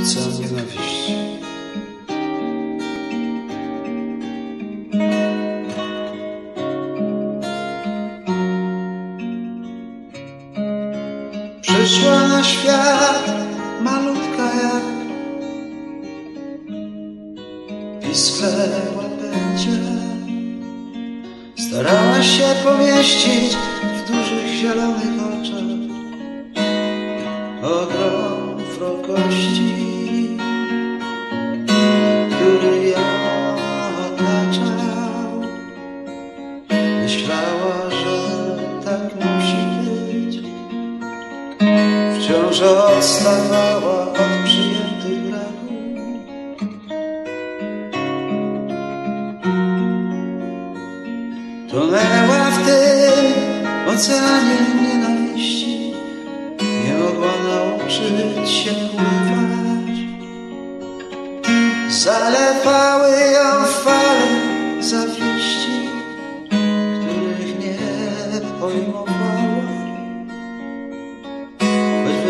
ocean nienawiści. Przyszła na świat malutka jak piskle łapędzia. Starała się pomieścić Myślała, że tak musi być. Wciąż odstawała od przyjętych reguł. Tonęła w tym oceanie nienawiści. Nie mogła nauczyć się pływać. Zalewały ją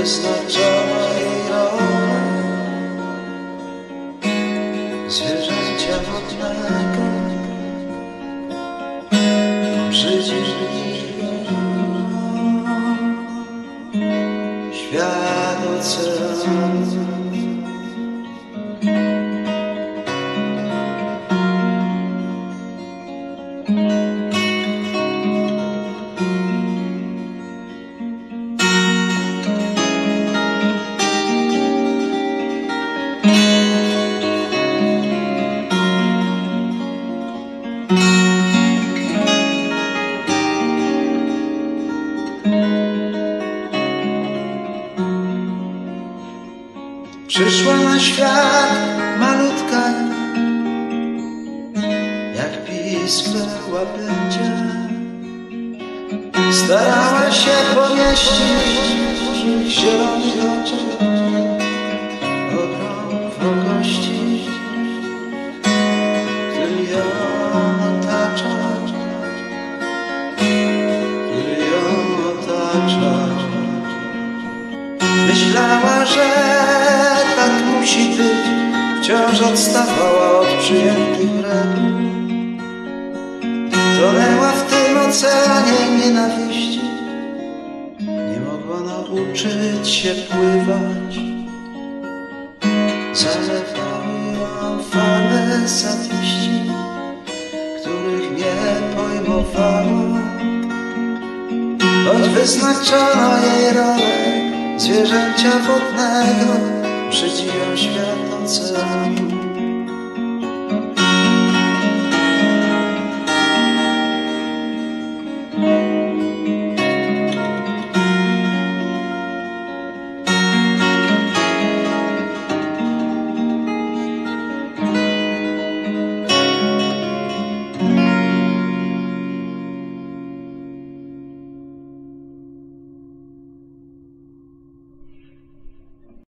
Choć wyznaczała jej. Świat Przyszła na świat malutka Jak piskle łapędzia Starała się pomieścić w zielonych oczach otacza Myślała, że tak musi być. Wciąż odstawała od przyjętych reguł Tonęła w tym oceanie nienawiści. Nie mogła nauczyć się pływać. Zalewały ją fale zawiści Których nie pojmowała wyznaczono jej rolę zwierzęcia wodnego, brzydziją świat oceanu.